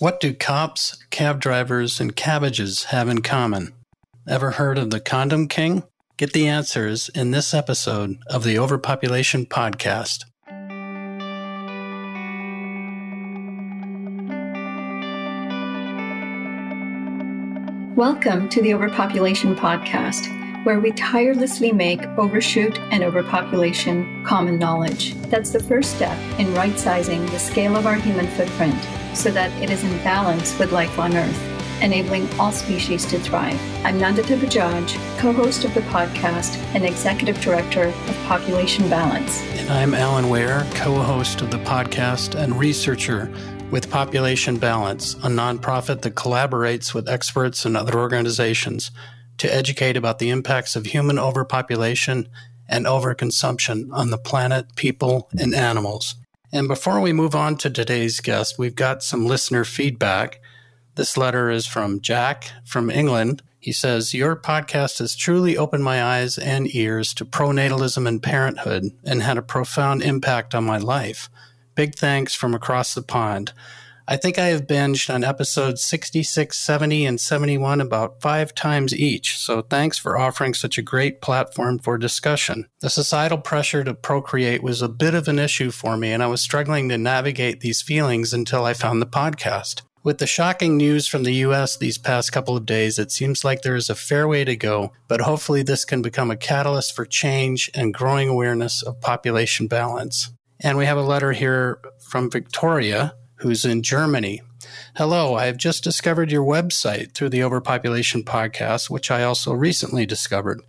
What do cops, cab drivers, and cabbages have in common? Ever heard of the Condom King? Get the answers in this episode of the Overpopulation Podcast. Welcome to the Overpopulation Podcast, where we tirelessly make overshoot and overpopulation common knowledge. That's the first step in right sizing the scale of our human footprint so that it is in balance with life on Earth, enabling all species to thrive. I'm Nandita Bajaj, co host of the podcast and executive director of Population Balance. And I'm Alan Ware, co host of the podcast and researcher with Population Balance, a nonprofit that collaborates with experts and other organizations to educate about the impacts of human overpopulation and overconsumption on the planet, people, and animals. And before we move on to today's guest, we've got some listener feedback. This letter is from Jack from England. He says, Your podcast has truly opened my eyes and ears to pronatalism and parenthood and had a profound impact on my life. Big thanks from across the pond. I think I have binged on episodes 66, 70, and 71 about five times each, so thanks for offering such a great platform for discussion. The societal pressure to procreate was a bit of an issue for me, and I was struggling to navigate these feelings until I found the podcast. With the shocking news from the US these past couple of days, it seems like there is a fair way to go, but hopefully this can become a catalyst for change and growing awareness of population balance. And we have a letter here from Victoria, who's in Germany. Hello, I have just discovered your website through the Overpopulation podcast, which I also recently discovered.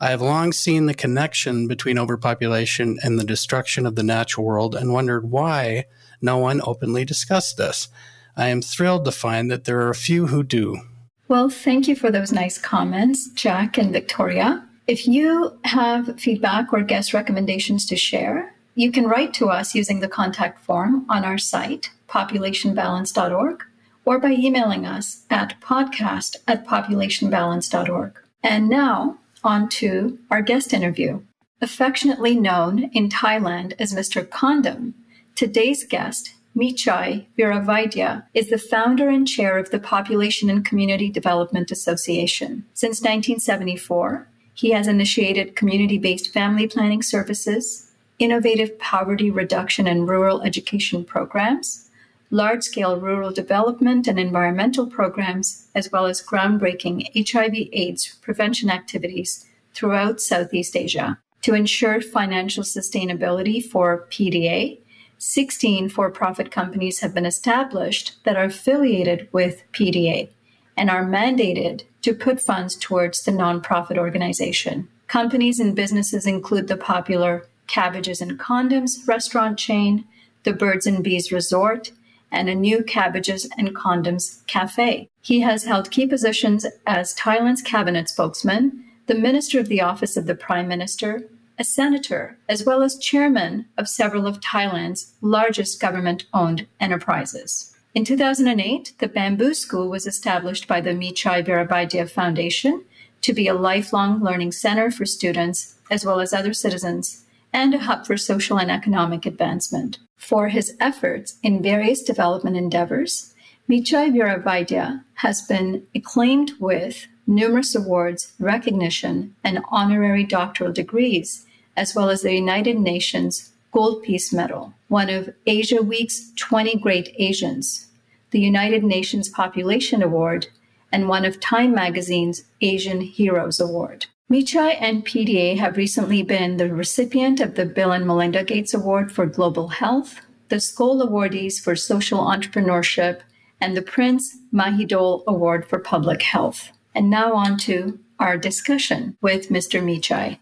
I have long seen the connection between overpopulation and the destruction of the natural world and wondered why no one openly discussed this. I am thrilled to find that there are a few who do. Well, thank you for those nice comments, Jack and Victoria. If you have feedback or guest recommendations to share, you can write to us using the contact form on our site, populationbalance.org, or by emailing us at podcast at populationbalance.org. And now, on to our guest interview. Affectionately known in Thailand as Mr. Condom, today's guest, Mechai Viravaidya, is the founder and chair of the Population and Community Development Association. Since 1974, he has initiated community based family planning services, innovative poverty reduction and rural education programs, large scale rural development and environmental programs, as well as groundbreaking HIV AIDS prevention activities throughout Southeast Asia. To ensure financial sustainability for PDA, 16 for profit companies have been established that are affiliated with PDA and are mandated to put funds towards the nonprofit organization. Companies and businesses include the popular Cabbages and Condoms restaurant chain, the Birds and Bees Resort, and a new Cabbages and Condoms Cafe. He has held key positions as Thailand's cabinet spokesman, the Minister of the Office of the Prime Minister, a senator, as well as chairman of several of Thailand's largest government owned enterprises. In 2008, the Bamboo School was established by the Mechai Viravaidya Foundation to be a lifelong learning center for students as well as other citizens and a hub for social and economic advancement. For his efforts in various development endeavors, Mechai Viravaidya has been acclaimed with numerous awards, recognition, and honorary doctoral degrees, as well as the United Nations Gold Peace Medal, one of Asia Week's 20 Great Asians, the United Nations Population Award, and one of Time Magazine's Asian Heroes Award. Mechai and PDA have recently been the recipient of the Bill and Melinda Gates Award for Global Health, the Skoll Awardees for Social Entrepreneurship, and the Prince Mahidol Award for Public Health. And now on to our discussion with Mr. Mechai.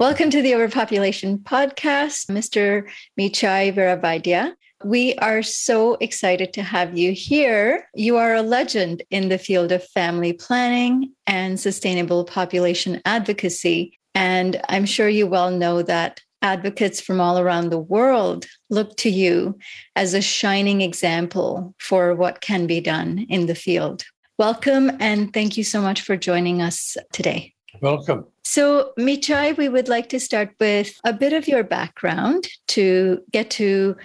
Welcome to the Overpopulation Podcast, Mr. Mechai Viravaidya. We are so excited to have you here. You are a legend in the field of family planning and sustainable population advocacy. And I'm sure you well know that advocates from all around the world look to you as a shining example for what can be done in the field. Welcome and thank you so much for joining us today. Welcome. So, Mechai, we would like to start with a bit of your background to get to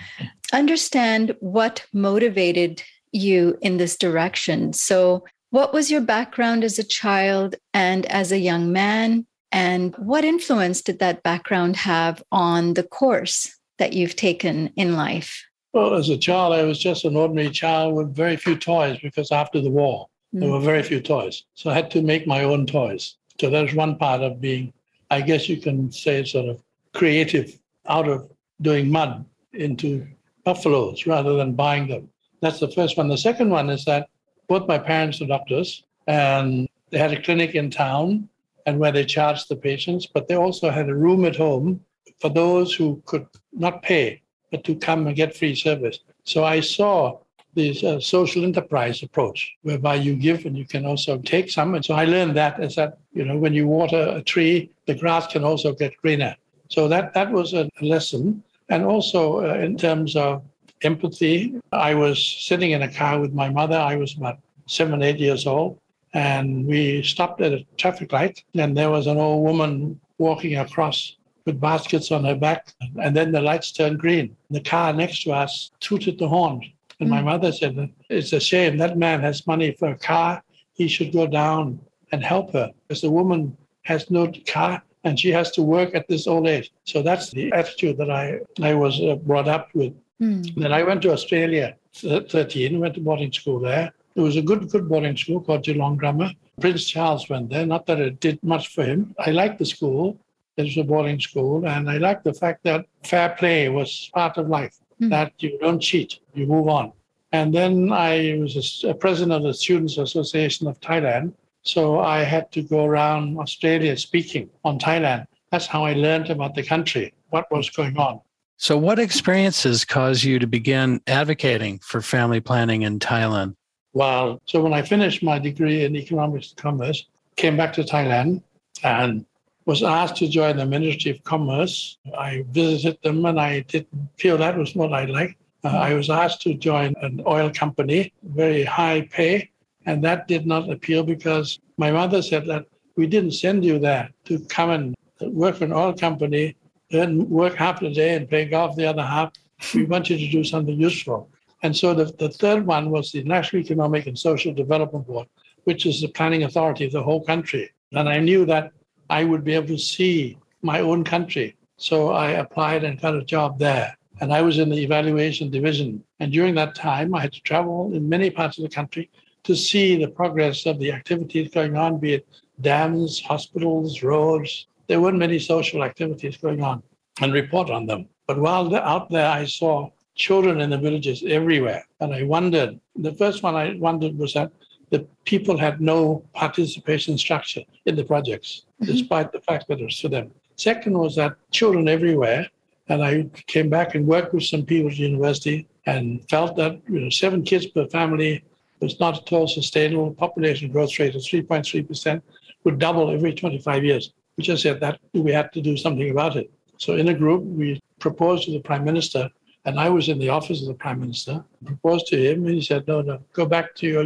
understand what motivated you in this direction. So, what was your background as a child and as a young man? And what influence did that background have on the course that you've taken in life? Well, as a child, I was just an ordinary child with very few toys because after the war, mm. there were very few toys. So I had to make my own toys. So that's one part of being, I guess you can say, sort of creative out of doing mud into buffaloes rather than buying them. That's the first one. The second one is that both my parents are doctors and they had a clinic in town and where they charged the patients, but they also had a room at home for those who could not pay, but to come and get free service. So I saw this uh, social enterprise approach, whereby you give and you can also take some. And so I learned that is that you know when you water a tree, the grass can also get greener. So that that was a lesson. And also uh, in terms of empathy, I was sitting in a car with my mother. I was about seven, eight years old, and we stopped at a traffic light, and there was an old woman walking across with baskets on her back. And then the lights turned green. The car next to us tooted the horn. And my mm. mother said, It's a shame that man has money for a car. He should go down and help her because the woman has no car and she has to work at this old age. So that's the attitude that I, I was uh, brought up with. Mm. Then I went to Australia, 13, went to boarding school there. It was a good, good boarding school called Geelong Grammar. Prince Charles went there. Not that it did much for him. I liked the school. It was a boarding school, and I liked the fact that fair play was part of life. Mm. That you don't cheat, you move on. And then I was a, a president of the Students Association of Thailand, so I had to go around Australia speaking on Thailand. That's how I learned about the country, what was going on. So, what experiences caused you to begin advocating for family planning in Thailand? Well, so when I finished my degree in economics and commerce, came back to Thailand and was asked to join the Ministry of Commerce. I visited them and I didn't feel that was what I liked. Uh, I was asked to join an oil company, very high pay, and that did not appeal because my mother said that we didn't send you there to come and work for an oil company then work half the day and play golf the other half. We want you to do something useful. And so the, the third one was the National Economic and Social Development Board, which is the planning authority of the whole country. And I knew that I would be able to see my own country. So I applied and got a job there. And I was in the evaluation division. And during that time, I had to travel in many parts of the country to see the progress of the activities going on, be it dams, hospitals, roads, there weren't many social activities going on and report on them. But while out there, I saw children in the villages everywhere. And I wondered, the first one I wondered was that the people had no participation structure in the projects, mm-hmm. despite the fact that it was for them. Second was that children everywhere, and I came back and worked with some people at the university and felt that you know seven kids per family was not at all sustainable. Population growth rate of 3.3% would double every 25 years we just said that we had to do something about it. So in a group, we proposed to the prime minister, and I was in the office of the prime minister, proposed to him, and he said, no, no, go back to your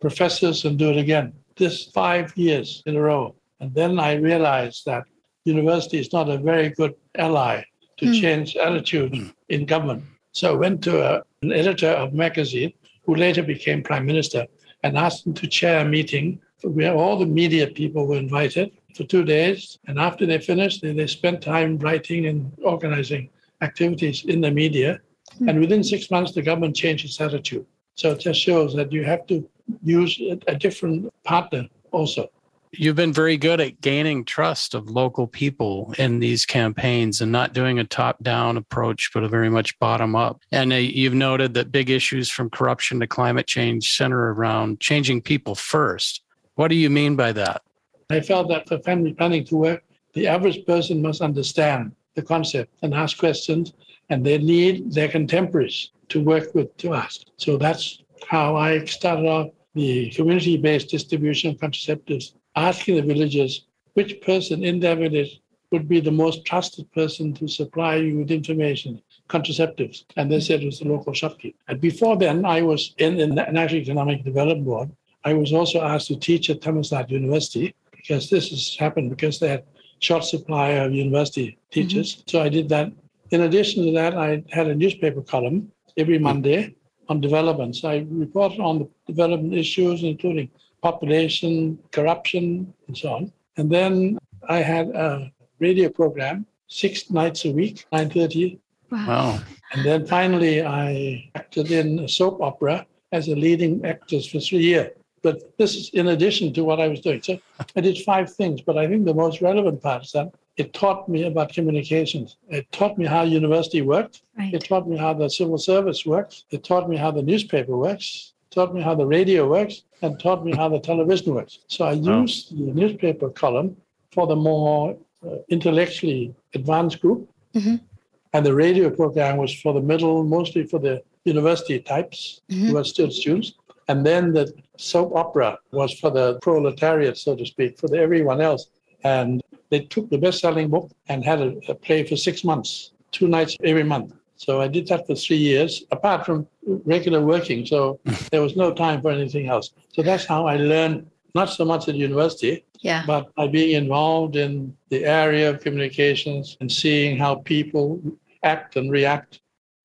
professors and do it again. This five years in a row. And then I realized that university is not a very good ally to mm. change attitude mm. in government. So I went to a, an editor of magazine who later became prime minister and asked him to chair a meeting where all the media people were invited for two days. And after they finished, they, they spent time writing and organizing activities in the media. Mm-hmm. And within six months, the government changed its attitude. So it just shows that you have to use a, a different partner also. You've been very good at gaining trust of local people in these campaigns and not doing a top down approach, but a very much bottom up. And uh, you've noted that big issues from corruption to climate change center around changing people first. What do you mean by that? I felt that for family planning to work, the average person must understand the concept and ask questions, and they need their contemporaries to work with to ask. So that's how I started off the community based distribution of contraceptives, asking the villagers which person in their village would be the most trusted person to supply you with information, contraceptives. And they said it was the local shopkeeper. And before then, I was in, in the National Economic Development Board. I was also asked to teach at Thammasat University because this has happened because they had short supply of university teachers. Mm-hmm. So I did that. In addition to that, I had a newspaper column every Monday on developments. I reported on the development issues, including population, corruption, and so on. And then I had a radio program six nights a week, 9.30. Wow. And then finally I acted in a soap opera as a leading actress for three years. But this is in addition to what I was doing. So I did five things, but I think the most relevant part is that it taught me about communications. It taught me how university worked. Right. It taught me how the civil service works. It taught me how the newspaper works. It taught me how the radio works and taught me how the television works. So I Wow. used the newspaper column for the more uh, intellectually advanced group. Mhm. And the radio program was for the middle, mostly for the university types Mhm. who are still students. And then the soap opera was for the proletariat, so to speak, for the, everyone else. And they took the best selling book and had a, a play for six months, two nights every month. So I did that for three years, apart from regular working. So there was no time for anything else. So that's how I learned, not so much at university, Yeah. but by being involved in the area of communications and seeing how people act and react.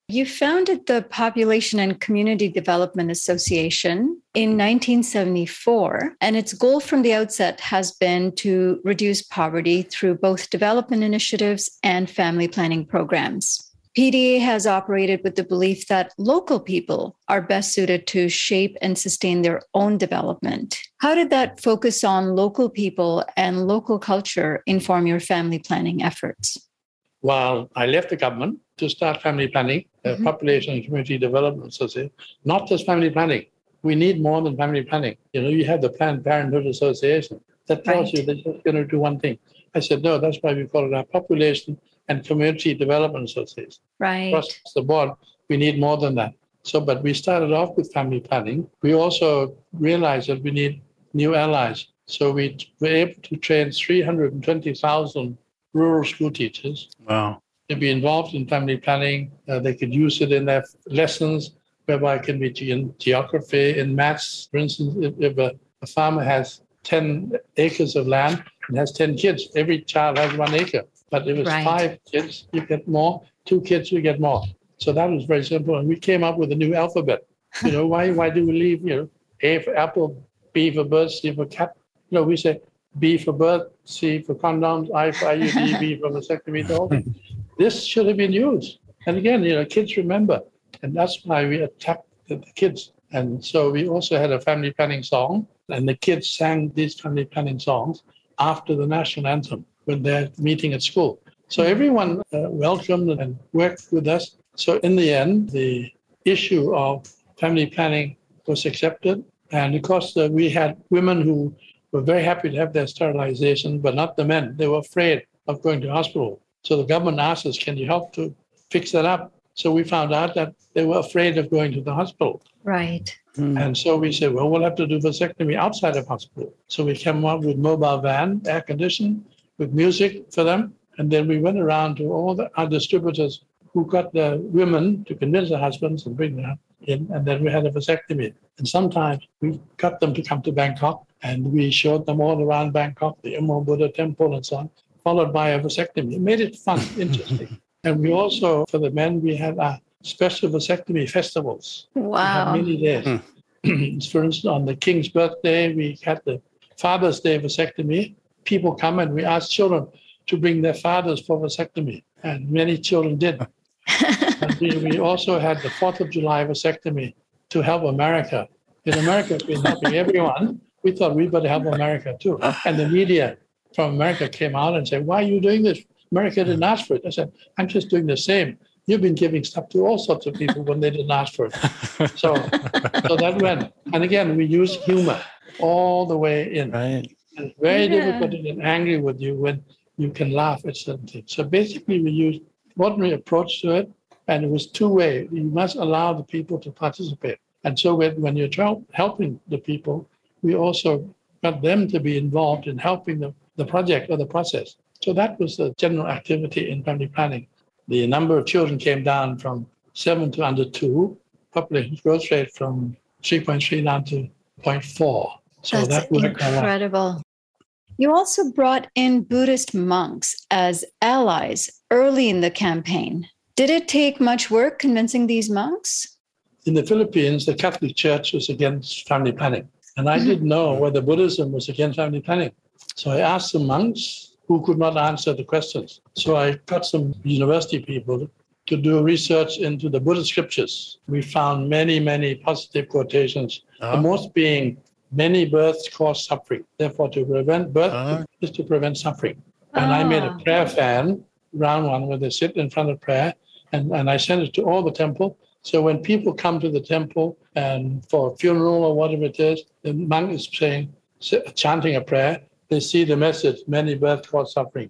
You founded the Population and Community Development Association in 1974, and its goal from the outset has been to reduce poverty through both development initiatives and family planning programs. PDA has operated with the belief that local people are best suited to shape and sustain their own development. How did that focus on local people and local culture inform your family planning efforts? Well, I left the government to start family planning, uh, Mhm. Population and Community Development Association, not just family planning. We need more than family planning. You know, you have the Planned Parenthood Association that tells Right. you that you're going to do one thing. I said, no, that's why we call it our Population and Community Development Association. Right. across the board, we need more than that. So, but we started off with family planning. We also realized that we need new allies. So we were able to train 320,000 rural school teachers Wow. To be involved in family planning. Uh, they could use it in their lessons, whereby it can be in geography, in maths. For instance, if, if a, a farmer has 10 acres of land and has 10 kids, every child has one acre. But if it's Right. five kids, you get more. Two kids, you get more. So that was very simple. And we came up with a new alphabet. You know, why, why do we leave, you know, A for apple, B for bird, C for cat? You know, we say B for bird, C for condoms, I for IUD, B for vasectomy. the whole. This should have been used. And again, you know, kids remember. And that's why we attacked the kids. And so we also had a family planning song, and the kids sang these family planning songs after the national anthem when they're meeting at school. So everyone uh, welcomed and worked with us. So in the end, the issue of family planning was accepted. And of course, uh, we had women who were very happy to have their sterilization, but not the men. They were afraid of going to hospital. So the government asked us, can you help to fix that up? So we found out that they were afraid of going to the hospital. Right. Hmm. And so we said, well, we'll have to do vasectomy outside of hospital. So we came up with mobile van, air conditioned, with music for them. And then we went around to all the our distributors who got the women to convince their husbands and bring them in. And then we had a vasectomy. And sometimes we got them to come to Bangkok and we showed them all around Bangkok, the Emerald Buddha temple and so on, followed by a vasectomy. It made it fun, interesting. and we also, for the men, we had our special vasectomy festivals. We had Wow. many days. Hmm. For instance, on the king's birthday, we had the Father's Day vasectomy. People come and we ask children to bring their fathers for vasectomy, and many children did. And we, we also had the Fourth of July vasectomy to help America. In America, we've been helping everyone. We thought we better help America too. And the media from America came out and said, "Why are you doing this? America didn't ask for it." I said, "I'm just doing the same. You've been giving stuff to all sorts of people when they didn't ask for it." So, so that went. And again, we use humor all the way in. Right. And It's very Yeah. difficult to get angry with you when you can laugh at certain things. So basically, we used ordinary approach to it, and it was two way. You must allow the people to participate. And so when, when you're helping the people, we also got them to be involved in helping the, the project or the process. So that was the general activity in family planning. The number of children came down from seven to under two, population growth rate from 3.3 down to 0.4. So That's that worked incredible. You also brought in Buddhist monks as allies early in the campaign. Did it take much work convincing these monks? in the Philippines, the Catholic Church was against family planning. And I mm-hmm. didn't know whether Buddhism was against family planning. So I asked the monks who could not answer the questions. So I got some university people to do research into the Buddhist scriptures. We found many, many positive quotations, uh-huh. the most being many births cause suffering. Therefore, to prevent birth uh-huh. is to prevent suffering. And I made a ah. prayer fan, round one, where they sit in front of prayer, and, and I sent it to all the temple. So when people come to the temple and for a funeral or whatever it is, the monk is saying, chanting a prayer, they see the message, many births cause suffering.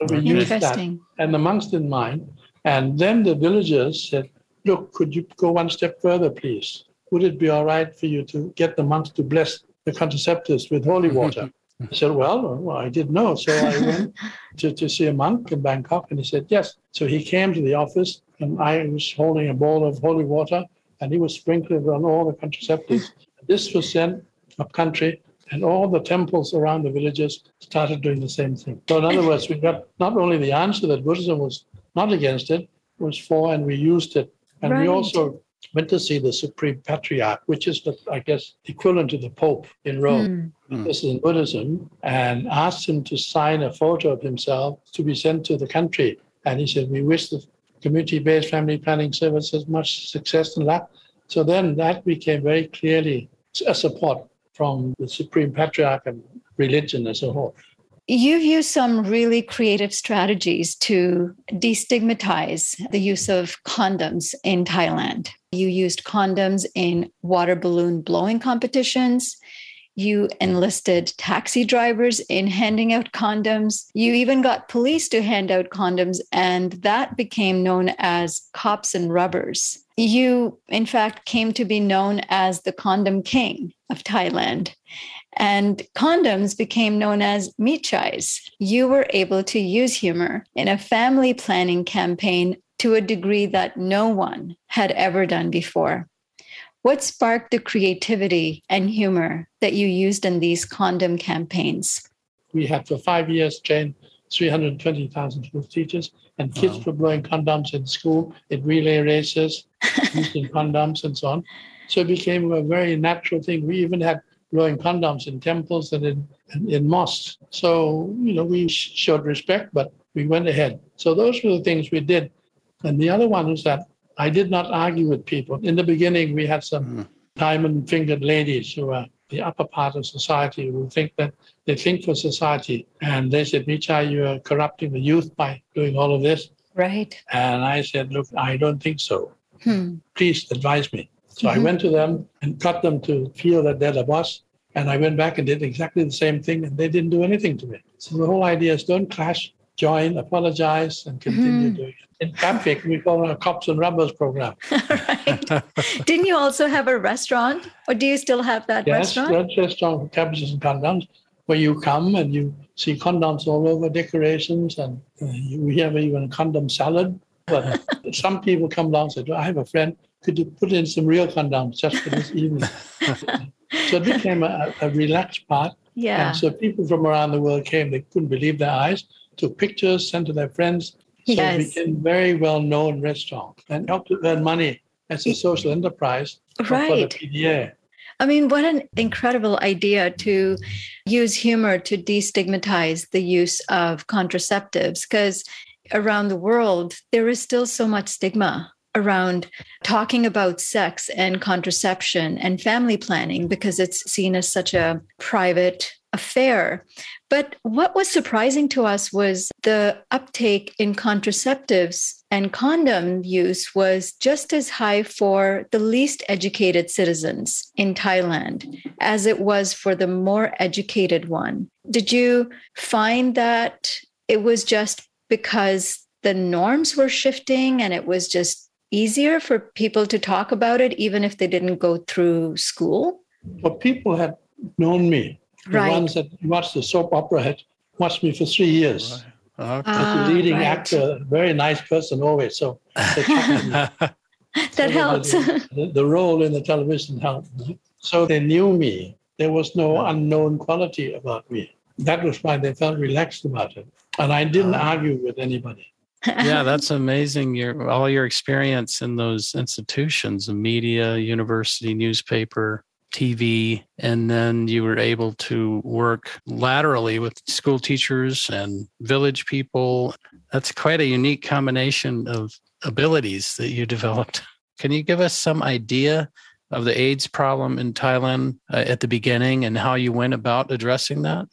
So we used that. And the monks didn't mind. And then the villagers said, look, could you go one step further, please? Would it be all right for you to get the monks to bless the contraceptives with holy water? I said, well, well, I didn't know. So I went to, to see a monk in Bangkok and he said, yes. So he came to the office and I was holding a bowl of holy water and he was sprinkling on all the contraceptives. this was sent up country and all the temples around the villages started doing the same thing. So in other words, we got not only the answer that Buddhism was not against it, was for, and we used it. And right. we also went to see the Supreme Patriarch, which is, the, I guess, equivalent to the Pope in Rome. Mm. This is in Buddhism, and asked him to sign a photo of himself to be sent to the country. And he said, We wish the community based family planning service as much success and luck. So then that became very clearly a support from the Supreme Patriarch and religion as a whole. You've used some really creative strategies to destigmatize the use of condoms in Thailand. You used condoms in water balloon blowing competitions. You enlisted taxi drivers in handing out condoms. You even got police to hand out condoms, and that became known as cops and rubbers. You, in fact, came to be known as the condom king of Thailand and condoms became known as mechais. You were able to use humor in a family planning campaign to a degree that no one had ever done before. What sparked the creativity and humor that you used in these condom campaigns? We had for five years trained 320,000 school teachers, and kids wow. were blowing condoms in school, in relay races, using condoms and so on. So it became a very natural thing. We even had blowing condoms in temples and in, in mosques. So, you know, we showed respect, but we went ahead. So those were the things we did. And the other one is that I did not argue with people. In the beginning, we had some mm. diamond fingered ladies who are the upper part of society who think that they think for society. And they said, Mechai, you are corrupting the youth by doing all of this. Right. And I said, Look, I don't think so. Hmm. Please advise me. So mm-hmm. I went to them and got them to feel that they're the boss. And I went back and did exactly the same thing, and they didn't do anything to me. So the whole idea is don't clash, join, apologize, and continue mm-hmm. doing it. In we call it a Cops and Rubbers program. right. Didn't you also have a restaurant, or do you still have that yes, restaurant? Yes, restaurant for cabbages and condoms, where you come and you see condoms all over decorations, and uh, we have even a condom salad. But some people come along and say, I have a friend could you put in some real condoms just for this evening? so it became a, a, relaxed part. Yeah. And so people from around the world came. They couldn't believe their eyes, took pictures, sent to their friends. So yes. it became a very well known restaurant and helped to earn money as a social enterprise right. for the PDA. I mean, what an incredible idea to use humor to destigmatize the use of contraceptives because around the world, there is still so much stigma around talking about sex and contraception and family planning because it's seen as such a private affair. But what was surprising to us was the uptake in contraceptives and condom use was just as high for the least educated citizens in Thailand as it was for the more educated one. Did you find that it was just because the norms were shifting and it was just easier for people to talk about it, even if they didn't go through school? Well, people had known me. The right. ones that watched the soap opera had watched me for three years. Right. Okay. As a leading right. actor, very nice person always. So that so helps. The, the, role in the television helped. So they knew me. There was no unknown quality about me. That was why they felt relaxed about it. And I didn't uh, argue with anybody. yeah, that's amazing. Your all your experience in those institutions, the media, university, newspaper, TV, and then you were able to work laterally with school teachers and village people. That's quite a unique combination of abilities that you developed. Can you give us some idea of the AIDS problem in Thailand uh, at the beginning and how you went about addressing that?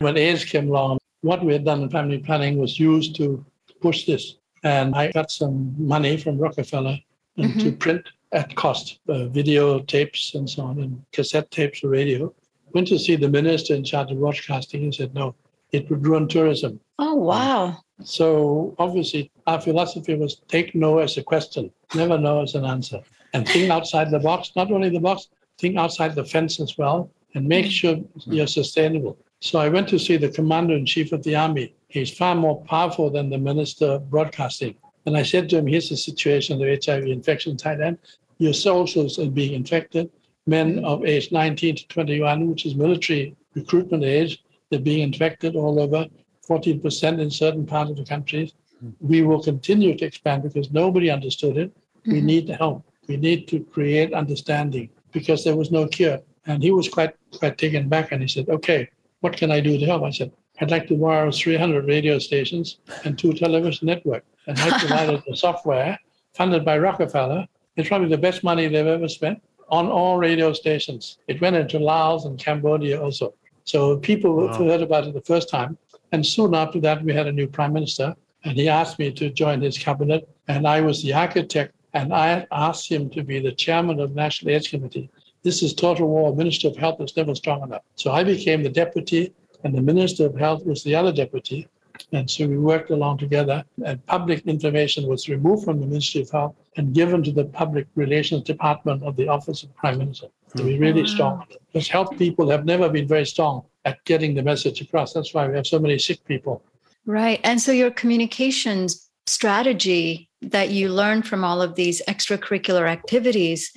When AIDS came along, what we had done in family planning was used to push this. And I got some money from Rockefeller mm-hmm. to print at cost uh, video tapes and so on, and cassette tapes radio. Went to see the minister in charge of broadcasting and said, no, it would ruin tourism. Oh, wow. So obviously, our philosophy was take no as a question, never no as an answer. And think outside the box, not only the box, think outside the fence as well, and make sure you're sustainable. So I went to see the commander in chief of the army. He's far more powerful than the minister of broadcasting. And I said to him, here's the situation of HIV infection in Thailand. Your soldiers are being infected. Men of age 19 to 21, which is military recruitment age, they're being infected all over, 14% in certain parts of the countries. We will continue to expand because nobody understood it. We mm-hmm. need help. We need to create understanding because there was no cure. And he was quite quite taken back and he said, Okay, what can I do to help? I said, I'd like to wire 300 radio stations and two television networks. And I provided the software funded by Rockefeller. It's probably the best money they've ever spent on all radio stations. It went into Laos and Cambodia also. So people wow. heard about it the first time. And soon after that, we had a new prime minister, and he asked me to join his cabinet. And I was the architect, and I asked him to be the chairman of the National AIDS Committee this is total war. Minister of Health was never strong enough. So I became the deputy, and the Minister of Health was the other deputy. And so we worked along together, and public information was removed from the Ministry of Health and given to the Public Relations Department of the Office of Prime Minister to be really wow. strong. Because health people have never been very strong at getting the message across. That's why we have so many sick people. Right. And so your communications strategy that you learned from all of these extracurricular activities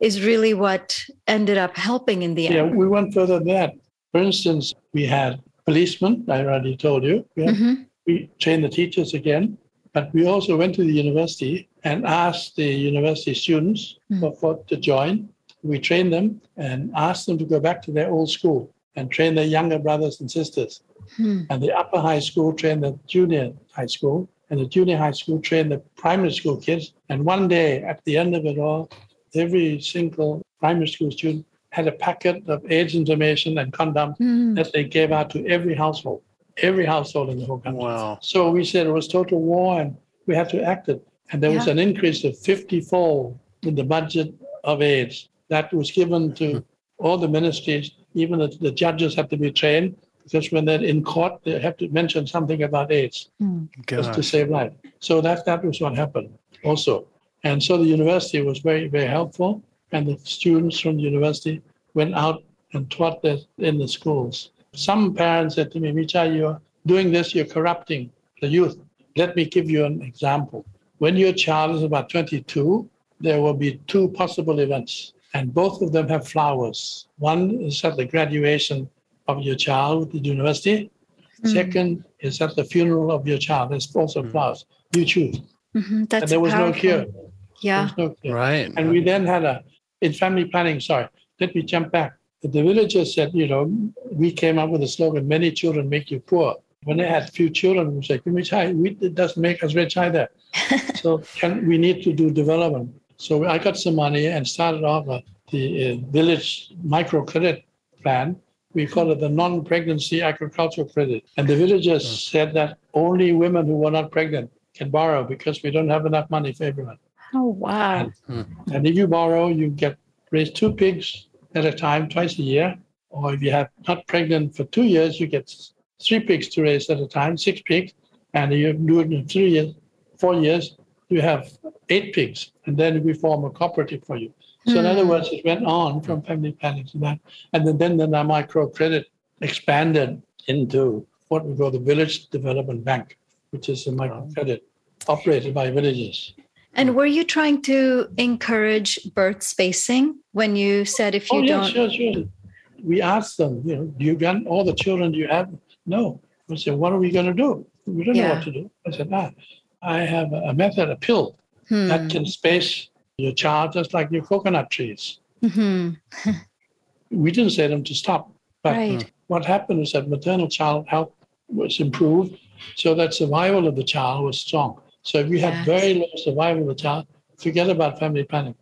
is really what ended up helping in the end. Yeah, we went further than that. For instance, we had policemen, I already told you. We, had, mm-hmm. we trained the teachers again, but we also went to the university and asked the university students mm-hmm. for, to join. We trained them and asked them to go back to their old school and train their younger brothers and sisters. Mm-hmm. And the upper high school trained the junior high school, and the junior high school trained the primary school kids. And one day, at the end of it all, every single primary school student had a packet of AIDS information and condoms mm. that they gave out to every household, every household in the whole country. Wow. So we said it was total war and we had to act it. And there yeah. was an increase of 50 fold in the budget of AIDS that was given to mm. all the ministries. Even the, the, judges had to be trained because when they're in court, they have to mention something about AIDS mm. just to save life. So that, that was what happened also. And so the university was very, very helpful. And the students from the university went out and taught this in the schools. Some parents said to me, Micha, you're doing this, you're corrupting the youth. Let me give you an example. When your child is about 22, there will be two possible events, and both of them have flowers. One is at the graduation of your child at the university. Mm. Second is at the funeral of your child. There's also mm. flowers. You choose. Mm-hmm. and there was powerful. no cure. Yeah. No right. And we then had a, in family planning, sorry, let me jump back. The villagers said, you know, we came up with a slogan, many children make you poor. When they had few children, we said, we, it doesn't make us rich either. so can, we need to do development. So I got some money and started off a, the uh, village microcredit plan. We call it the non-pregnancy agricultural credit. And the villagers said that only women who were not pregnant can borrow because we don't have enough money for everyone. Oh, wow. And, and if you borrow, you get raise two pigs at a time twice a year. Or if you have not pregnant for two years, you get three pigs to raise at a time, six pigs. And you do it in three years, four years, you have eight pigs. And then we form a cooperative for you. So, mm. in other hmm. words, it went on from family planning to that. And then, then the microcredit expanded into what we call the Village Development Bank, which is a microcredit operated by villages. And were you trying to encourage birth spacing when you said if you oh, don't? sure, sure. We asked them, you know, do you got all the children do you have? No. I said, what are we going to do? We don't yeah. know what to do. I said, ah, I have a method, a pill Hmm. that can space your child just like your coconut trees. Mhm. We didn't say them to stop, but Right. what happened is that maternal child health was improved so that survival of the child was strong. So if you Yes. had very low survival of the child, forget about family planning.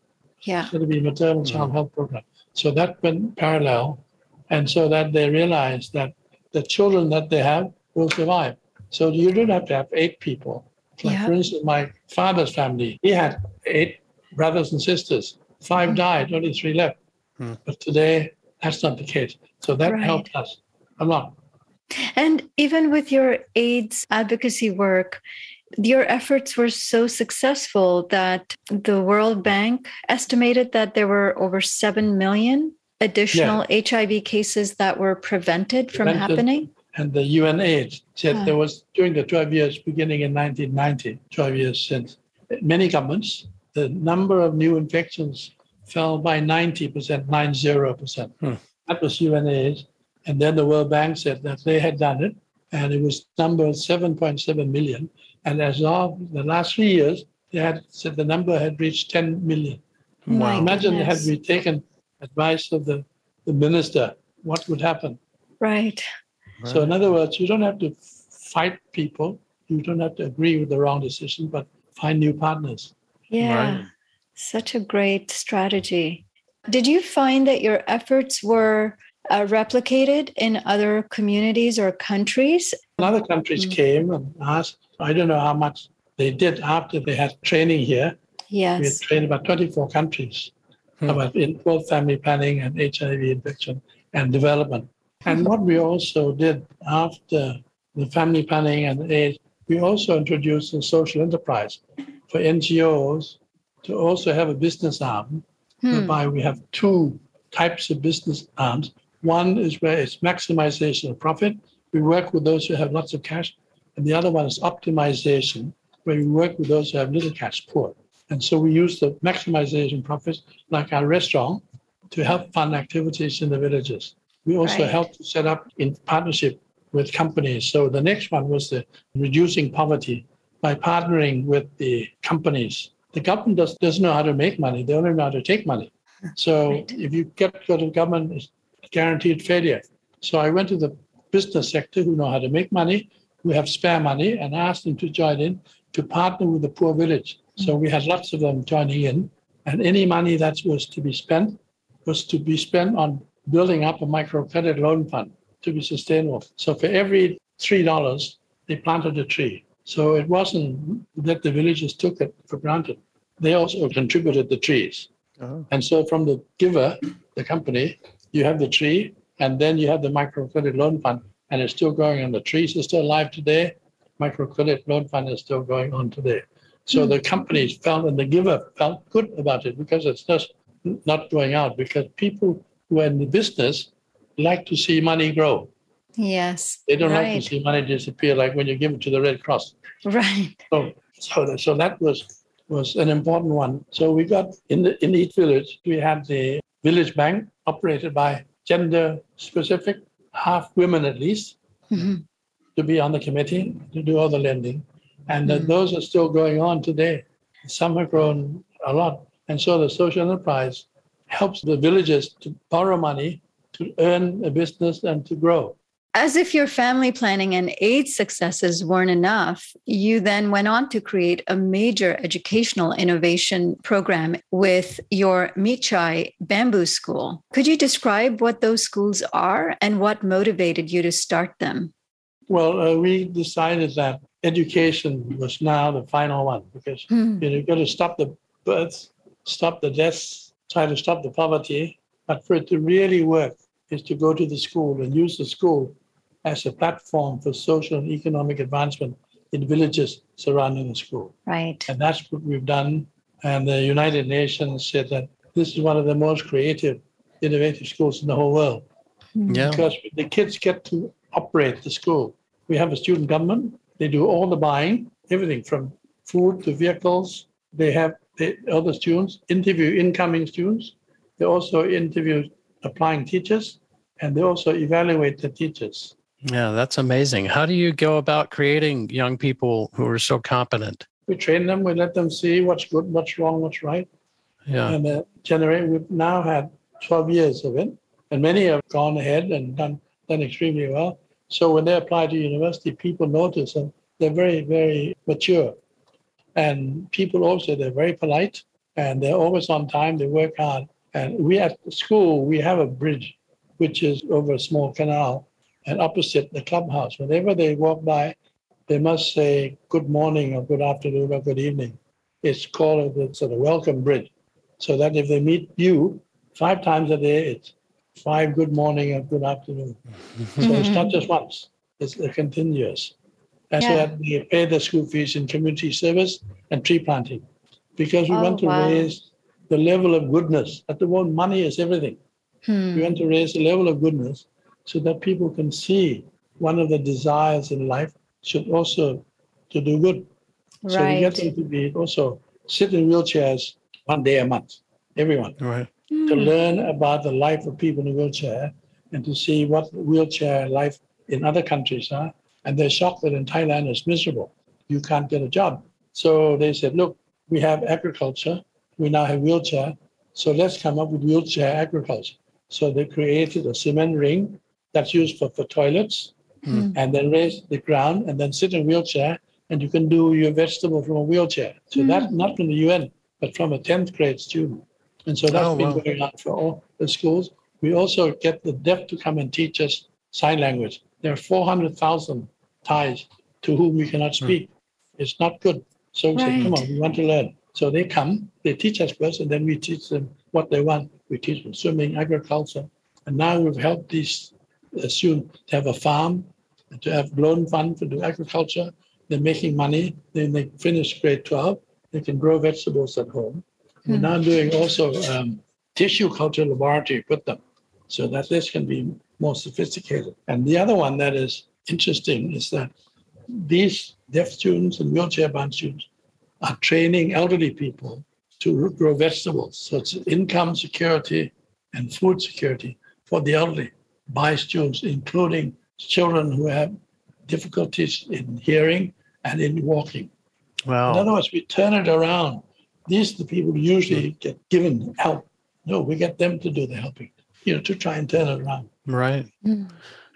Yeah. It's going to be maternal child health program. So that went parallel. And so that they realized that the children that they have will survive. So you don't have to have eight people. Like, Yeah. for instance, my father's family, he had eight brothers and sisters. Five died, only three left. Hmm. But today, that's not the case. So that Right. helped us a lot. And even with your AIDS advocacy work, your efforts were so successful that the World Bank estimated that there were over 7 million additional HIV cases that were prevented from Prevented. happening. And the UNAIDS said Ah. there was, during the 12 years beginning in 1990, 12 years since, many governments, the number of new infections fell by 90%, 90%. Hmm. That was UNAIDS. And then the World Bank said that they had done it, and it was number 7.7 million. And as of the last three years, they had said the number had reached 10 million. Wow. Imagine goodness. had we taken advice of the, the minister, what would happen? Right. So, in other words, you don't have to fight people. You don't have to agree with the wrong decision, but find new partners. Yeah. Right. Such a great strategy. Did you find that your efforts were uh, replicated in other communities or countries? And other countries Mm. came and asked. I don't know how much they did after they had training here. Yes. We had Yes. trained about 24 countries Hmm. about in both family planning and HIV infection and development. And what we also did after the family planning and AIDS, we also introduced a social enterprise for NGOs to also have a business arm Hmm. whereby we have two types of business arms. One is where it's maximization of profit. We work with those who have lots of cash. And the other one is optimization, where we work with those who have little cash, poor. And so we use the maximization profits, like our restaurant, to help fund activities in the villages. We also Right. help to set up in partnership with companies. So the next one was the reducing poverty by partnering with the companies. The government does, doesn't know how to make money; they only know how to take money. So Right. if you get go to government, it's guaranteed failure. So I went to the business sector who know how to make money, who have spare money, and asked them to join in to partner with the poor village. So we had lots of them joining in, and any money that was to be spent was to be spent on building up a microcredit loan fund to be sustainable. So for every three dollars, they planted a tree. So it wasn't that the villagers took it for granted. They also contributed the trees. Oh. And so from the giver, the company, you have the tree, and then you have the microcredit loan fund, and it's still going on. The trees are still alive today. Microcredit loan fund is still going on today. So hmm. the companies felt and the giver felt good about it because it's just not going out because people who are in the business like to see money grow. Yes. They don't like to see money disappear like when you give it to the Red Cross. Right. So, so, so that was was an important one. So we got in the in each village we had the village bank operated by gender specific, half women at least, Mhm. to be on the committee to do all the lending, and Mhm. those are still going on today. Some have grown a lot, and so the social enterprise helps the villages to borrow money to earn a business and to grow. As if your family planning and AIDS successes weren't enough, you then went on to create a major educational innovation program with your Mechai Bamboo School. Could you describe what those schools are and what motivated you to start them? Well, uh, we decided that education was now the final one because Hmm. you know, you've got to stop the births, stop the deaths, try to stop the poverty. But for it to really work is to go to the school and use the school as a platform for social and economic advancement in villages surrounding the school. Right. And that's what we've done. And the United Nations said that this is one of the most creative, innovative schools in the whole world hmm. Yeah. because the kids get to operate the school. We have a student government. They do all the buying, everything from food to vehicles. They have the other students interview incoming students. They also interview applying teachers, and they also evaluate the teachers. Yeah, that's amazing. How do you go about creating young people who are so competent? we train them, we let them see what's good, what's wrong, what's right. Yeah. And uh, generate, we've now had 12 years of it, and many have gone ahead and done, done extremely well. So when they apply to university, people notice and they're very, very mature. And people also, they're very polite and they're always on time, they work hard. And we at the school, we have a bridge which is over a small canal and opposite the clubhouse. Whenever they walk by, they must say good morning or good afternoon or good evening. It's called the sort of welcome bridge. So that if they meet you five times a day, it's five good morning and good afternoon. so it's not just once, it's a continuous. And so that we pay the school fees in community service and tree planting because we Oh, want to wow. raise the level of goodness. At the moment, money is everything. Hmm. We want to raise the level of goodness so that people can see one of the desires in life should also to do good. Right. So we get them to be also sit in wheelchairs one day a month, everyone, Right. to Hmm. learn about the life of people in a wheelchair and to see what wheelchair life in other countries are. And they're shocked that in Thailand it's miserable. You can't get a job. So they said, look, we have agriculture. We now have wheelchair. So let's come up with wheelchair agriculture. So they created a cement ring that's used for, for toilets Hmm. and then raise the ground and then sit in wheelchair and you can do your vegetable from a wheelchair. So that's not from the UN, but from a 10th grade student. And so that's Oh, been wow. going on for all the schools. We also get the deaf to come and teach us sign language. There are 400,000 Thais to whom we cannot speak. It's not good. So we say, come on, we want to learn. So they come, they teach us first, and then we teach them what they want. We teach them swimming, agriculture. And now we've helped these students to have a farm, to have loan fund to do agriculture. They're making money. Then they finish grade 12. They can grow vegetables at home. We're Hmm. now doing also um, tissue culture laboratory with them so that this can be more sophisticated. And the other one that is interesting is that these deaf students and wheelchair bound students are training elderly people to grow vegetables. So it's income security and food security for the elderly by students, including children who have difficulties in hearing and in walking. In other words, we turn it around. These are the people who usually get given help. No, we get them to do the helping, you know, to try and turn it around. Right. Hmm.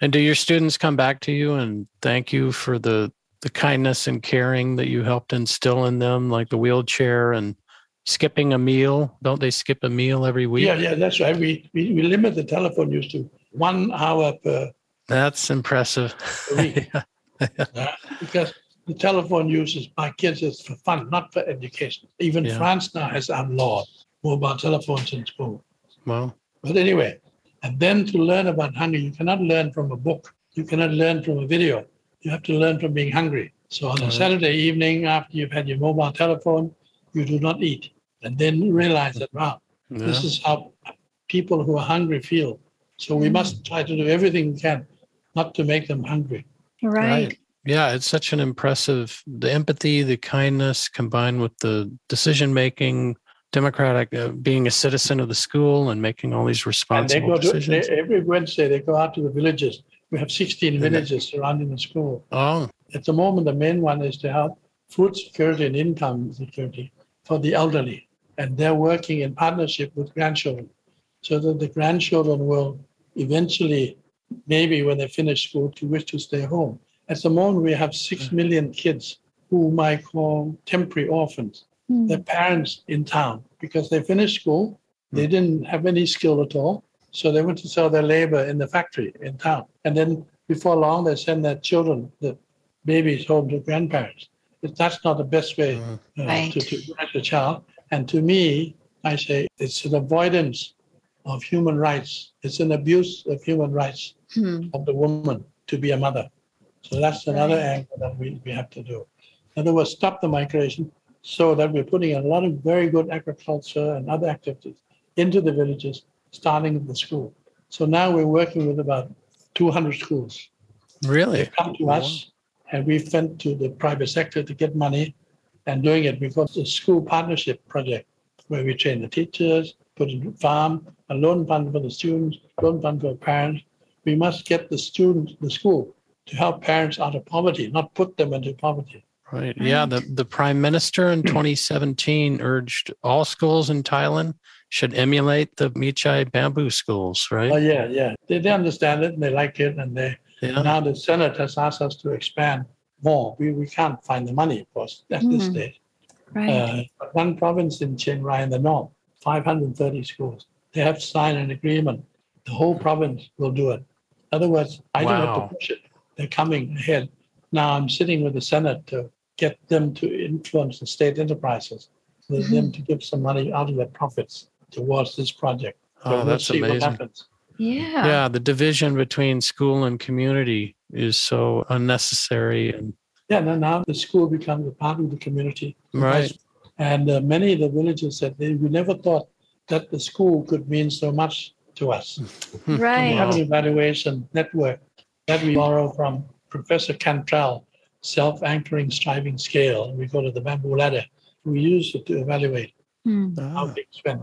And do your students come back to you and thank you for the the kindness and caring that you helped instill in them, like the wheelchair and skipping a meal? Don't they skip a meal every week? Yeah, yeah, that's right. We, we, we limit the telephone use to one hour per That's impressive. week uh, because the telephone uses by kids is for fun, not for education. Even Yeah. France now has outlawed mobile telephones in school. well, But anyway, and then to learn about hunger, you cannot learn from a book. You cannot learn from a video. You have to learn from being hungry. So on a Right. Saturday evening, after you've had your mobile telephone, you do not eat. And then realize that, wow, yeah. this is how people who are hungry feel. So we Mm. must try to do everything we can not to make them hungry. Right. Yeah, it's such an impressive the empathy, the kindness combined with the decision making, democratic uh, being a citizen of the school and making all these And they responsible go to, decisions. they, every Wednesday, they go out to the villages. We have 16 villages surrounding the school. oh, At the moment, the main one is to help food security and income security for the elderly. And they're working in partnership with grandchildren so that the grandchildren will eventually, maybe when they finish school, to wish to stay home. At the moment, we have 6 million kids whom I call temporary orphans. Hmm. Their parents in town because they finished school, they didn't have any skill at all. So they went to sell their labor in the factory in town. And then before long, they send their children, the babies, home to grandparents. But that's not the best way Mm. uh, Right. to, to raise a child. And to me, I say it's an avoidance of human rights. It's an abuse of human rights Hmm. of the woman to be a mother. So that's another Right. angle that we, we have to do. In other words, stop the migration so that we're putting a lot of very good agriculture and other activities into the villages, starting at the school. So now we're working with about 200 schools. really? They've come to Wow. us and we've went to the private sector to get money and doing it because the school partnership project where we train the teachers, put in farm, a loan fund for the students, loan fund for parents. We must get the students, the school, to help parents out of poverty, not put them into poverty. Right. Yeah. The, the prime minister in 2017 urged all schools in Thailand should emulate the Mechai bamboo schools, right? Oh, yeah, yeah. They, they understand it and they like it. And they yeah. now the Senate has asked us to expand more. We, we can't find the money, of course, at this Mhm. stage. Right. Uh, but one province in Chiang Rai in the north, 530 schools. They have to sign an agreement. The whole province will do it. In other words, I don't have to push it. They're coming ahead. Now I'm sitting with the Senate to get them to influence the state enterprises, for them to give some money out of their profits towards this project. So Oh, we'll that's see what amazing. happens. yeah. Yeah. The division between school and community is so unnecessary. And Yeah, now, now the school becomes a part of the community. right. And uh, many of the villagers said they we never thought that the school could mean so much to us. Right. We have an evaluation network that we borrow from Professor Cantril, self-anchoring striving scale. We go to the bamboo ladder. We use it to evaluate Hmm. how Ah, things went.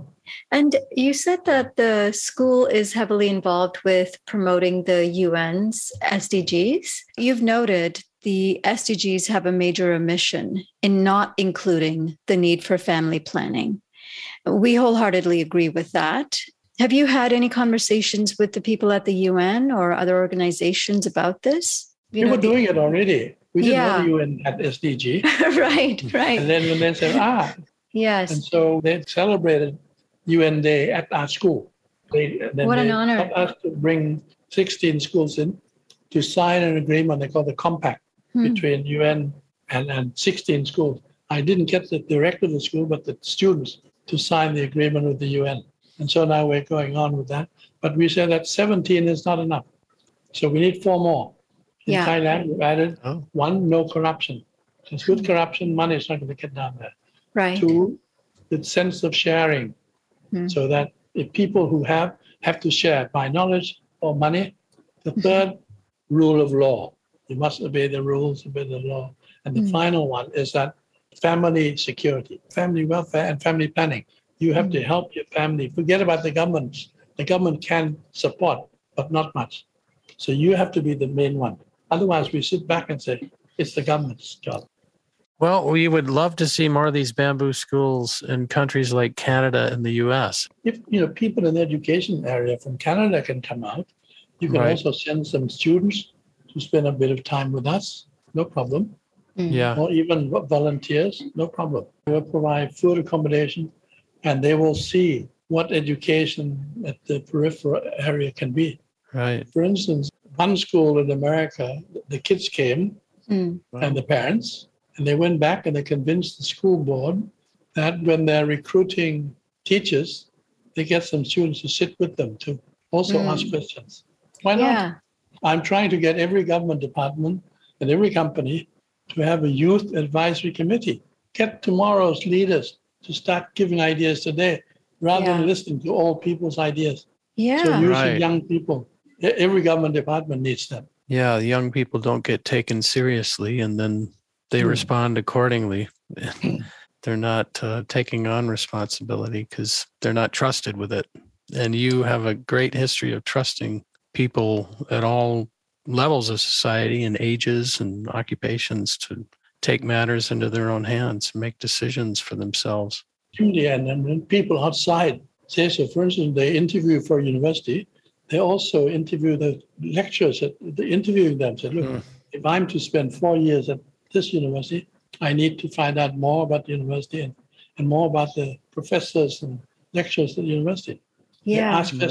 And you said that the school is heavily involved with promoting the UN's SDGs. You've noted the SDGs have a major omission in not including the need for family planning. We wholeheartedly agree with that. Have you had any conversations with the people at the UN or other organizations about this? You we know, were the- doing it already. We didn't Yeah. know you in at SDG. right, right. And then when they said, ah, yes. and so they celebrated UN Day at our school. They, then What an honor. us to bring 16 schools in to sign an agreement they call the compact Hmm. between UN and, and 16 schools. I didn't get the director of the school, but the students to sign the agreement with the UN. And so now we're going on with that. But we said that 17 is not enough. So we need four more. In Yeah. Thailand, we've added Oh. one, no corruption. Since good corruption, money is not going to get down there. Right. Two, the sense of sharing, Hmm. so that if people who have have to share by knowledge or money. The third, rule of law. You must obey the rules, obey the law. And the Hmm. final one is that family security, family welfare, and family planning. You have to help your family. Forget about the government. The government can support, but not much. So you have to be the main one. Otherwise, we sit back and say it's the government's job. Well, we would love to see more of these bamboo schools in countries like Canada and the US. if you know people in the education area from Canada can come out, you can Right. also send some students to spend a bit of time with us, no problem, Mm. Yeah. or even volunteers, no problem. We'll provide food accommodation, and they will see what education at the peripheral area can be. Right. For instance, one school in America, the kids came Mm. and the parents, and they went back and they convinced the school board that when they're recruiting teachers, they get some students to sit with them to also Mm. ask questions. Why not? Yeah. I'm trying to get every government department and every company to have a youth advisory committee. Get tomorrow's leaders to start giving ideas today rather Yeah. than listening to old people's ideas. Yeah. So Yeah. using Right. young people. Every government department needs them. Yeah. The young people don't get taken seriously and then they Hmm. respond accordingly. they're not uh, taking on responsibility because they're not trusted with it. And you have a great history of trusting people at all levels of society and ages and occupations to take matters into their own hands, and make decisions for themselves. India and then when people outside say so. For instance, they interview for university. They also interview the lecturers. At, the interviewing them said, "Look, Hmm. if I'm to spend four years at this university, I need to find out more about the university and, and more about the professors and lecturers at the university. They Yeah. ask. And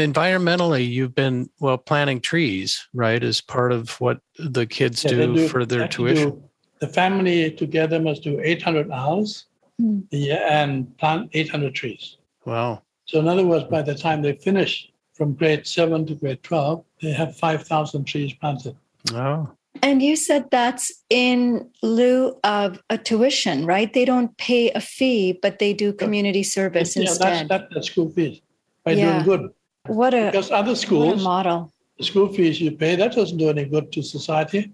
environmentally, you've been, well, planting trees, right, as part of what the kids Yeah, they do, for their tuition. do- the family together must do 800 hours mm. a year and plant 800 trees. Wow. So in other words, by the time they finish from grade seven to grade 12, they have 5,000 trees planted. Oh, And you said that's in lieu of a tuition, right? They don't pay a fee, but they do community service Yeah, that's, instead. that's the school fees by Yeah. doing good. what a Because other what a schools, model. the school fees you pay, that doesn't do any good to society.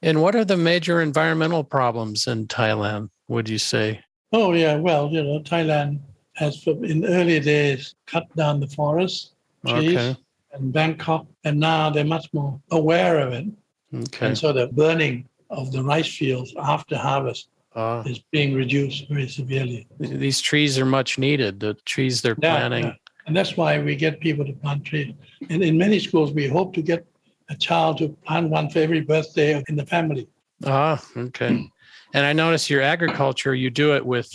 and what are the major environmental problems in Thailand, would you say? Oh, yeah, well, you know, Thailand has in early days cut down the forests, trees, Okay. and Bangkok, and now they're much more aware of it. Okay. And so they're burning of the rice fields after harvest Uh, is being reduced very severely. these trees are much needed. The trees they're Yeah, planting. yeah. And that's why we get people to plant trees. And in many schools, we hope to get a child to plant one for every birthday in the family. Ah, okay. And I notice your agriculture, you do it with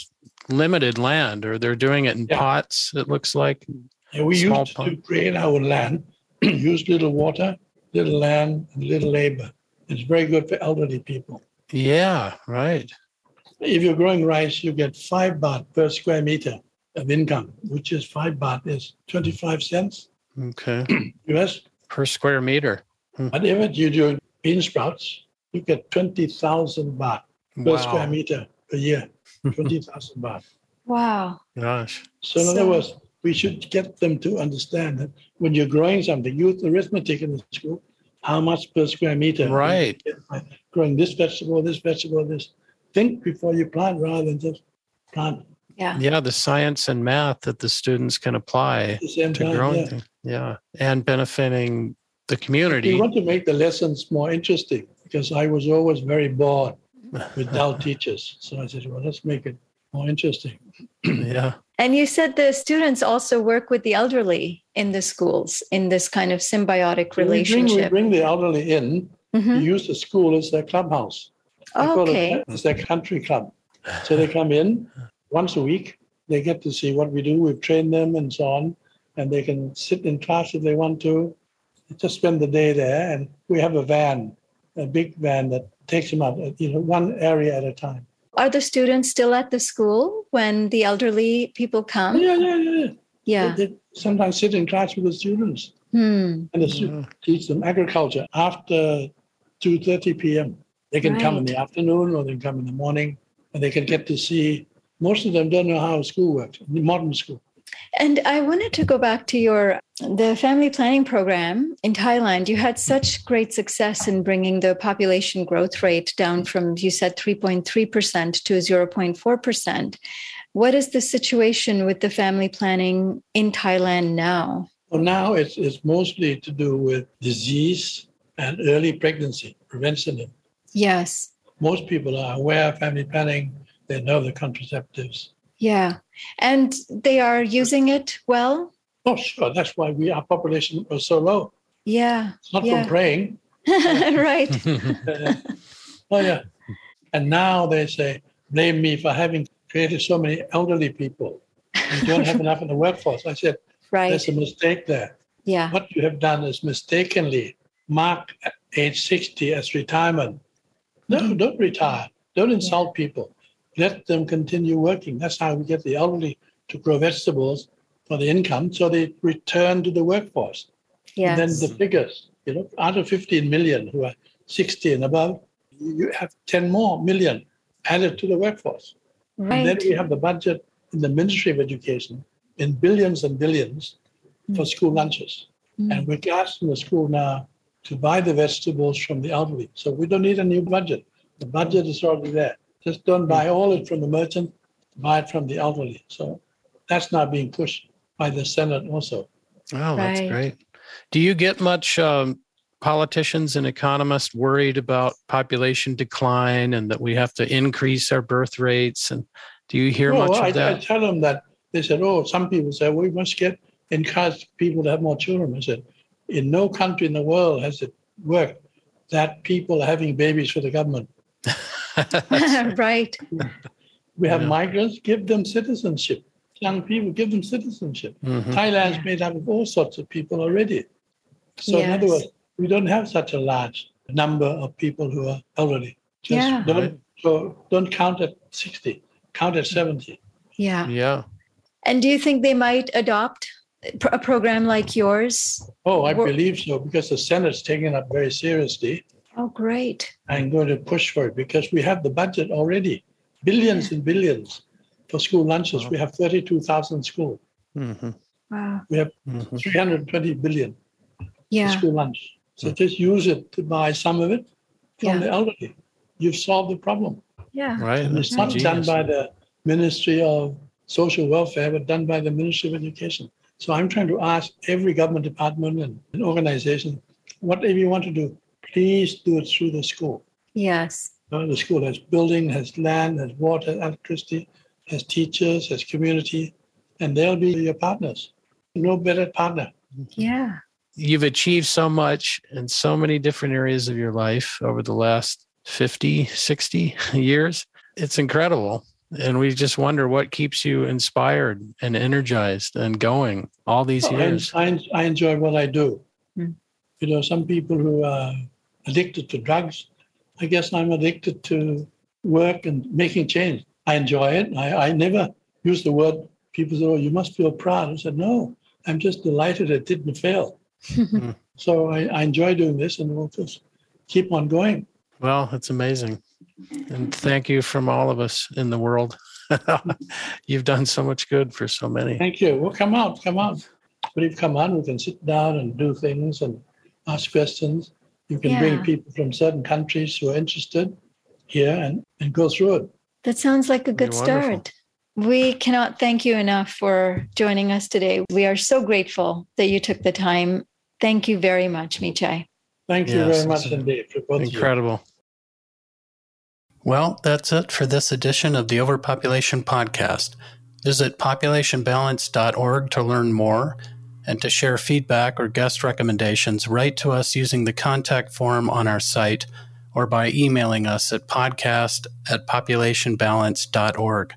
limited land, or they're doing it in Yeah. pots. It looks like. And we Small used to pond. create our land, use little water, little land, and little labor. It's very good for elderly people. Yeah, right. If you're growing rice, you get five baht per square meter of income, which is five baht is 25 cents Okay. US. per square meter. Hmm. But if you do bean sprouts, you get 20,000 baht per square meter per year. 20,000 baht. Wow. Gosh. So in other words, we should get them to understand that when you're growing something, use arithmetic in the school, how much per square meter. Right. Growing this vegetable, this vegetable, this. Think before you plant rather than just plant Yeah. Yeah, the science and math that the students can apply at the same to time. growing Yeah. things. Yeah. And benefiting the community. We want to make the lessons more interesting because I was always very bored with dull teachers. So I said, well, let's make it more interesting. yeah. And you said the students also work with the elderly in the schools in this kind of symbiotic We bring, we relationship. bring the elderly in, Mhm. we use the school as their clubhouse. Call Okay. it, it's their country club. So they come in once a week. They get to see what we do. We've trained them and so on, and they can sit in class if they want to. Just spend the day there, and we have a van, a big van that takes them out, you know, one area at a time. Are the students still at the school when the elderly people come? Yeah, yeah, yeah. yeah. Yeah. They, they sometimes sit in class with the students, Hmm. and the students teach them agriculture after 2:30 p.m. They can come in the afternoon or they can come in the morning, and they can get to see. Most of them don't know how school works, modern school. And I wanted to go back to your the family planning program in Thailand. You had such great success in bringing the population growth rate down from you said 3.3% to 0.4%. What is the situation with the family planning in Thailand now? Well, now it's, it's mostly to do with disease and early pregnancy prevention. Yes. Most people are aware of family planning. They know the contraceptives. Yeah. And they are using it well? Oh, sure. That's why we our population was so low. Yeah. It's not Yeah. from praying. right. Uh, oh yeah. And now they say, blame me for having created so many elderly people. You don't have enough in the workforce. I said, Right. there's a mistake there. Yeah. What you have done is mistakenly mark age 60 as retirement. No, don't retire. Don't insult people. Let them continue working. That's how we get the elderly to grow vegetables for the income so they return to the workforce. And then the figures, you know, out of 15 million who are 60 and above, you have 10 more million added to the workforce. And then we have the budget in the Ministry of Education in billions and billions for school lunches. Mm. And we're asking the school now to buy the vegetables from the elderly. So we don't need a new budget. The budget is already there. Just don't buy all it from the merchant, buy it from the elderly. So that's not being pushed by the Senate also. Oh, that's Right. great. Do you get much um, politicians and economists worried about population decline and that we have to increase our birth rates? And do you hear No, much I, of I that? tell them that they said, oh, some people say we must get encourage people to have more children. I said, in no country in the world has it worked that people are having babies for the government. right. We have Yeah. migrants, give them citizenship. Young people, give them citizenship. Mhm. Thailand's Yeah. made up of all sorts of people already. So in other words, we don't have such a large number of people who are elderly. Just Yeah. don't, Right. so don't count at 60, count at 70. Yeah. Yeah. And do you think they might adopt a program like yours? Oh, I Wha- believe so because the Senate's taking it up very seriously Oh, great. I'm going to push for it because we have the budget already, billions and billions for school lunches. Wow. We have 32,000 schools. Mhm. Wow. Mhm. 320 billion for school lunch. So just use it to buy some of it from Yeah. the elderly. You've solved the problem. Yeah. Right. And it's not done by the Ministry of Social Welfare, but done by the Ministry of Education. So I'm trying to ask every government department and, and organization, whatever you want to do, please do it through the school. Yes. Uh, the school has building, has land, has water, electricity, has teachers, has community, and they'll be your partners. No better partner. Yeah. You've achieved so much in so many different areas of your life over the last 50, 60 years. It's incredible. And we just wonder what keeps you inspired and energized and going all these Well, years. I, I enjoy what I do. Hmm. You know, some people who are addicted to drugs, I guess I'm addicted to work and making change. I enjoy it. I, I never use the word, people say, oh, you must feel proud. I said, no, I'm just delighted it didn't fail. Hmm. So I, I enjoy doing this and we'll just keep on going. Well, it's amazing. And thank you from all of us in the world. You've done so much good for so many. Thank you. Well, come out, come out. When you come on, we can sit down and do things and ask questions. You can bring people from certain countries who are interested here and, and go through it. That sounds like a good You're wonderful. start. We cannot thank you enough for joining us today. We are so grateful that you took the time. Thank you very much, Mechai. Thank you Yes, very much indeed for both of you. Incredible. Well, that's it for this edition of the Overpopulation Podcast. Visit populationbalance.org to learn more and to share feedback or guest recommendations. Write to us using the contact form on our site or by emailing us at podcast at populationbalance.org.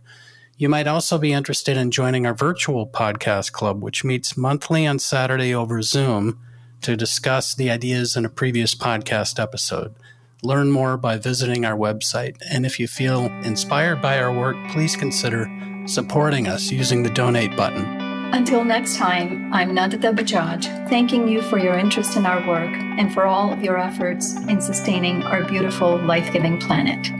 You might also be interested in joining our virtual podcast club, which meets monthly on Saturday over Zoom to discuss the ideas in a previous podcast episode. Learn more by visiting our website. And if you feel inspired by our work, please consider supporting us using the donate button. Until next time, I'm Nandita Bajaj, thanking you for your interest in our work and for all of your efforts in sustaining our beautiful, life giving planet.